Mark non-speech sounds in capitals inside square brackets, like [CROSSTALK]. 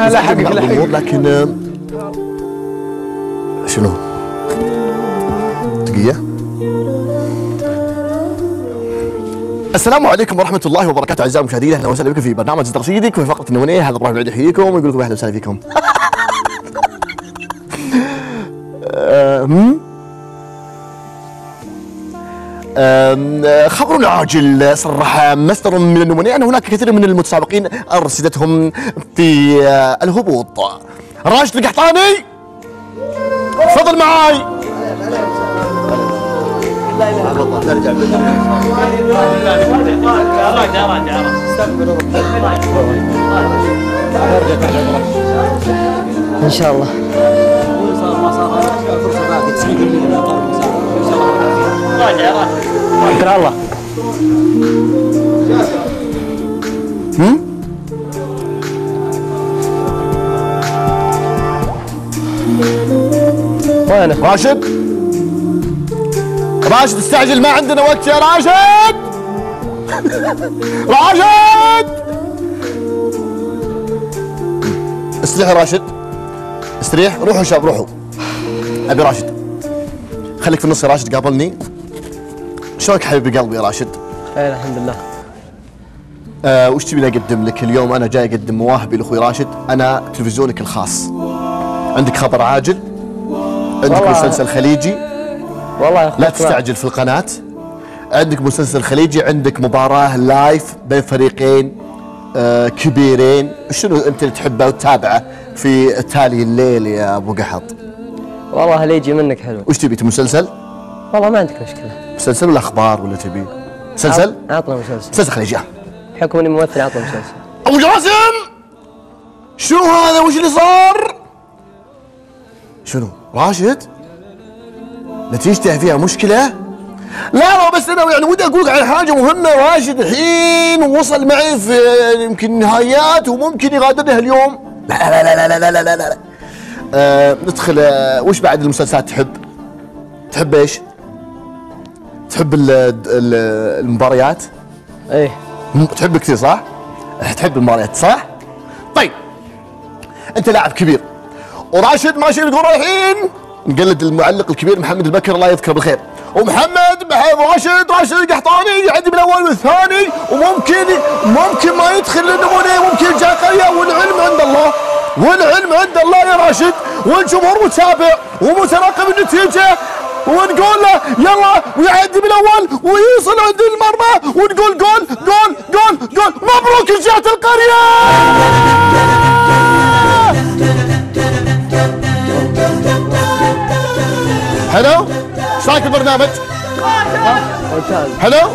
أنا لاحقك لكن آه، شنو؟ دقيقة. السلام عليكم ورحمة الله وبركاته أعزائي المشاهدين. أهلا وسهلا بكم في برنامج زد رشيدك وفي فقرة النونية هذا العيد يحييكم ويقول لكم أهلا وسهلا فيكم. [LAUGHS] خبر عاجل صرح مصدر من النمونية أن هناك كثير من المتسابقين أرصدتهم في آه، الهبوط. راشد القحطاني! تفضل معاي! إن شاء الله. الله وينك؟ راشد؟ راشد استعجل ما عندنا وقت يا راشد. راشد! استريح يا راشد. استريح. روحوا شباب روحوا. أبي راشد خليك في النص يا راشد قابلني. شلونك حبيبي قلبي يا راشد؟ خير الحمد لله. آه وش تبيني أقدم لك؟ اليوم أنا جاي أقدم مواهبي لأخوي راشد أنا تلفزيونك الخاص. عندك خبر عاجل؟ عندك مسلسل خليجي؟ والله يا أخوي لا تستعجل في القناة. عندك مسلسل خليجي عندك مباراة لايف بين فريقين آه كبيرين. شنو أنت اللي تحبه وتتابعه في تالي الليل يا أبو قحط؟ والله اللي يجي منك حلو. وش تبي مسلسل؟ والله ما عندك مشكلة. مسلسل ولا أخبار ولا تبي؟ مسلسل؟ عطنا مسلسل. مسلسل خليجي. بحكم إني ممثل عطنا مسلسل. أبو جاسم! شو هذا؟ وش اللي صار؟ شنو؟ راشد؟ نتيجته فيها مشكلة؟ لا لا بس أنا يعني ودي أقول على حاجة مهمة. راشد الحين وصل معي في يمكن نهايات وممكن يغادرني اليوم لا لا لا لا لا لا لا, لا. آه ندخل آه وش بعد المسلسلات تحب؟ تحب إيش؟ تحب ال- ال- المباريات؟ إيه تحب كثير صح؟ تحب المباريات صح؟ طيب أنت لاعب كبير وراشد ماشي نقول رايحين نقلد المعلق الكبير محمد البكر الله يذكره بالخير ومحمد مح- راشد راشد القحطاني يعدي بالاول والثاني وممكن ممكن ما يدخل النموني ممكن جاء قريه والعلم عند الله والعلم عند الله يا راشد والجمهور متابع ومترقب النتيجة ونقول له يلا ويعدي بالاول ويوصل عند المرمى. ونقول جول جول جول جول. مبروك رجعت القرية! حلو إيش رايك البرنامج حلو